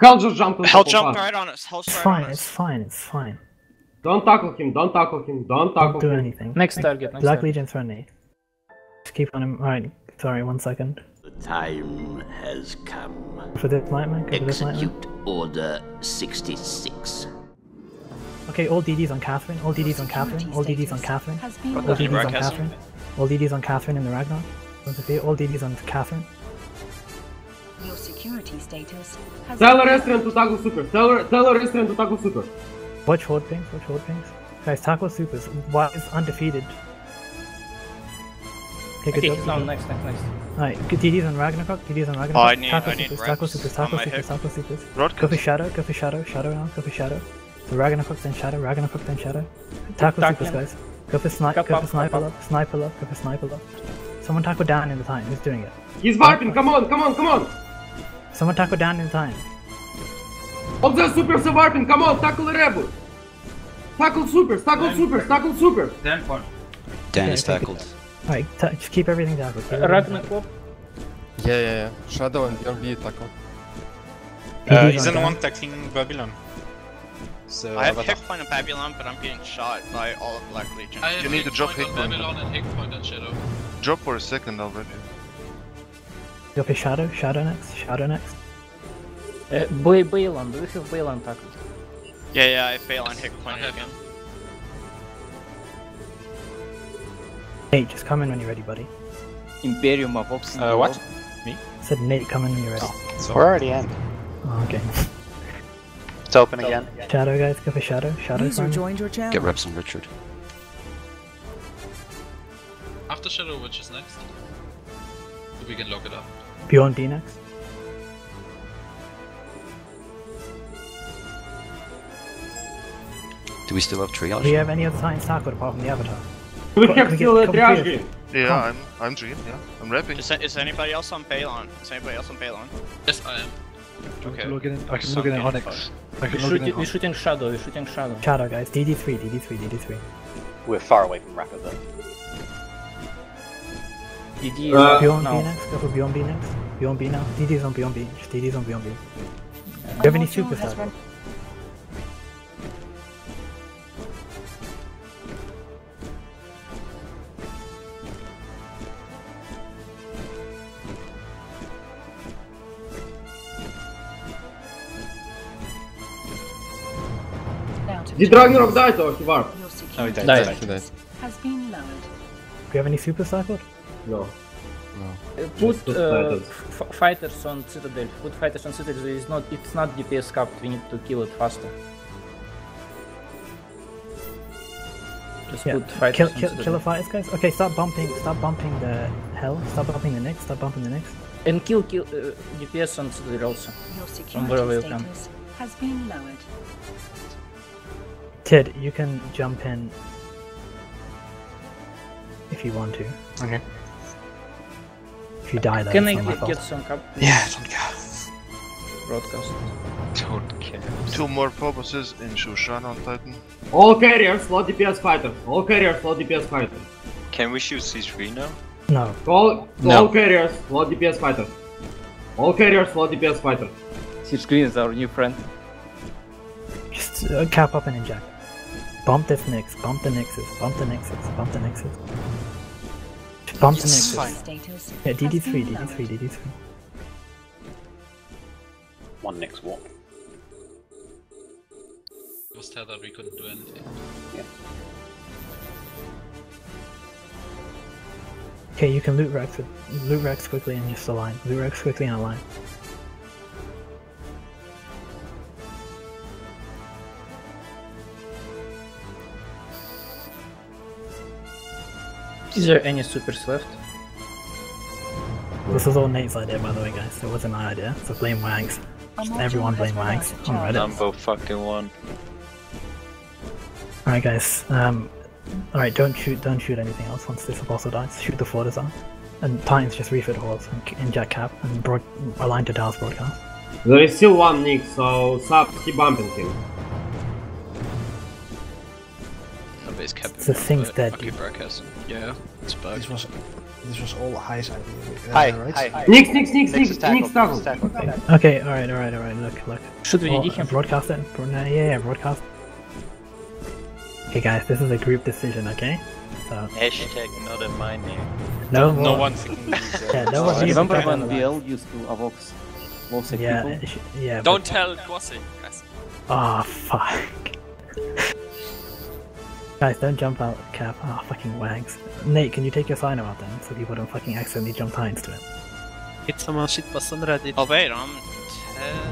Hell just jumped on Hell top of jumped us. right on us. Hell's It's right fine, on it's us. fine, it's fine. Don't tackle him, don't tackle him, don't tackle Don't do him. anything. Next target, next Black target. Legion's friendly. Just keep on him. Alright, sorry, one second. The time has come. For this nightmare, go for this nightmare. Execute Order 66. Okay, all DDs on Catherine, all DDs on Catherine, all DDs on Catherine, all DDs on. Catherine, all DDs on Catherine in the Ragnar. Don't all DDs on Catherine. Your security status has Tell been Restrian to tackle super. Tell, tell Restrian to tackle super. Watch horde pings, watch horde pings. Guys, tackle supers. Why is undefeated? Okay, good Okay, job. he's good job. Next, next, next. Alright, good DDs on Ragnarok, DDs on Ragnarok. Oh, I need- tackle I need supers, Rex tackle supers, on tackle supers, hip. tackle supers. Go for shadow, go for shadow, shadow now, go for shadow. So Ragnarok then shadow, Ragnarok then shadow. Tackle Tack supers, guys. Go for snipe, Cup go for sniper cup up, sniper up, go for sniper up. Someone tackle down in the time, who's doing it? He's viping, come on, come on, come on. Someone tackle down in the time. All the super are come on, tackle the Rebel. Tackle supers, tackle supers, tackle supers. Dan one. Dan Okay, is it. tackled. Alright, just keep everything tackled. keep everything Ragnar tackled. Corp. Yeah, yeah, yeah. Shadow and Beyond B tackle. DDs Uh, on he's in one tackling Babylon. So I have Avatar. hit point on Babylon, but I'm getting shot by all of Black Legion. I You need to drop point hit point. Babylon and hit point on Shadow. Drop for a second, I'll rep you. Go for shadow, shadow next, shadow next. Uh, Bay Baylan, do we have Baylan tackled? Yeah, yeah, I fail on hit point again. Nate, just come in when you're ready, buddy. Imperium of Ops. Uh, what? I said Nate, come in when you're ready. We're already in. Oh, okay. It's open again. Shadow guys, go for shadow, shadow. User finally. joined your channel. Get reps on Richard. After Shadow, which is next? We can lock it up. Beyond B next. Do we still have triage? Do you have any other Titans tackled apart from the Avatar? We Come- have come still a triage game. Yeah, Come. I'm I'm Dream, yeah. I'm rapping. Is, is anybody else on Balon? Is anybody else on Balon? Yes, I am. Okay. I can So log in I'm in getting Onyx. I We're can log in in shooting, we're shooting Shadow, we're shooting Shadow. Shadow guys, DD3, DD3, DD3. We're far away from Rapid though. DD is Uh, Beyond now. B next, go for Beyond B next. Beyond B now. DD's on Beyond B, just DD's on Beyond B. Do you have any module super has tackled? run- Now to Did. Ragnarok die or he warped? Your he security died. Died. has been lowered. Do you have any super tackled? No. Uh, Put uh, fighters. on Citadel. Put fighters on Citadel. It's not, it's not DPS capped. We need to kill it faster. Just Yeah. put fighters Kill, on kill, Citadel. killer fighters guys. Okay, start bumping, start bumping the hell. Start bumping the next, start bumping the next. And kill, kill uh, DPS on Citadel also. Your security we come. status has been lowered. Tid, you can jump in if you want to. Okay. If you die, though, Can I it's not get, get some cap Yeah, don't care. broadcast? Don't care. Two more purposes in Shushan on Titan. All carriers, slow DPS fighters. All carriers, slow DPS fighters. Can we shoot C3 now? No, All, No. all carriers, slow DPS fighters. All carriers, slow DPS fighters. C3 is our new friend. just uh, cap up and inject. Bump this Nyx, bump the Nexus, bump the Nexus, bump the Nexus. Just Bump the Nexus. Yeah, DD3, been DD3, lowered. DD3. One next walk. It was tethered, we couldn't do anything. Okay, you can loot Rex loot Rex quickly and just align. Loot Rex quickly and align. Is there any supers left? This was all Nate's idea, by the way, guys. It wasn't my idea. So blame Wangs. A Just everyone has blame run Wangs out of on. Reddit. Number fucking one. Alright, guys. Um, alright, don't shoot. Don't shoot anything else once this apostle dies. Shoot the Fortizar. And Titans just refit hordes and k- inject cap and broad, align to Dallas broadcast. There is still one Nick, so Sub keep bumping him. Nobody's kept The thing's dead, Okay, dude. broadcast. Yeah, it's bugged. This was all high side. Uh, Hi, right? hi. Nyx, Nyx, Nyx, Nyx Nyx, is tackled. Nyx tackled. Nyx is tackled. Okay, alright, alright, alright. Look, look. Should we Oh, DD him? broadcast it? Broad- yeah, yeah, broadcast. Okay, guys, this is a group decision, okay? So, Hashtag not a my name. no No more- one's thinking Yeah, no one needs Remember to when tell VL used to awox most Yeah, people? it sh- yeah. Don't but- tell Guasi, guys. Oh, fuck. Guys, don't jump out, Cap. Ah, fucking wags. Nate, can you take your sign out then, so people don't fucking accidentally jump times to it? Hit someone shitpost on Reddit. Oh wait, I'm 10...